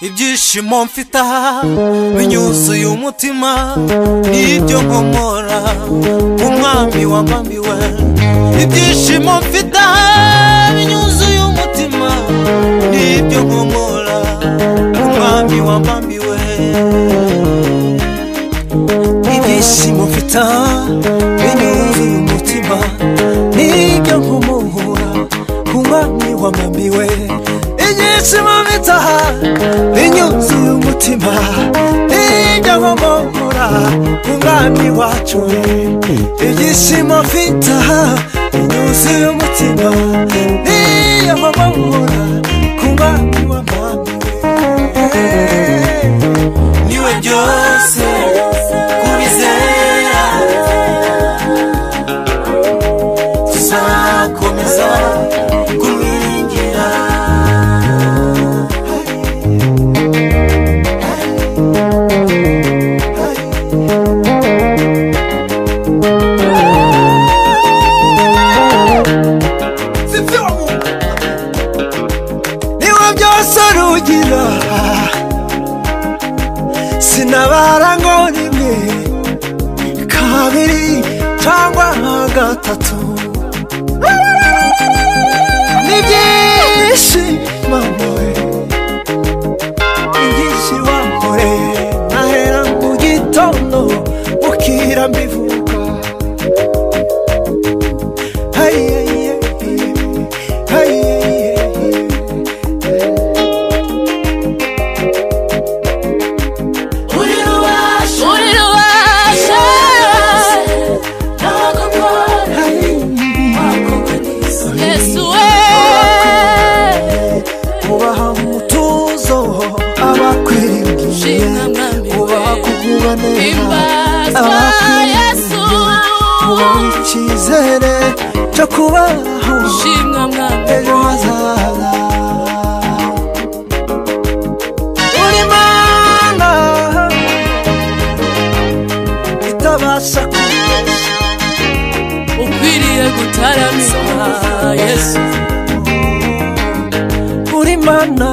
ibyishimo mfite aha binyuzuye umutima n'ibyo nkomora umwami wamamiwe ibyishimo mfite aha binyuzuye umutima n'ibyo nkomora umwami wamamiwe ibyishimo mfite aha binyuzuye umutima n'ibyo nkomora umwami wamamiwe ibyishimo mfite aha umutima n'ibyo nkomora umwami wacu ibyishimo mfite aha binyuzuye umutima n'ibyo nkomora ku mwami w'amami barangona imwe kabiri cyangwa gatatu. Ni byinshi mama. Himbazwa abakwiringiye yesu ubaha icyizere cyo kubaho ejo hazaza uri mana itabasha kubeshya ukwiriye gutaramira yesu. Uri mana